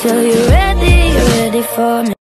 So you ready, ready for me?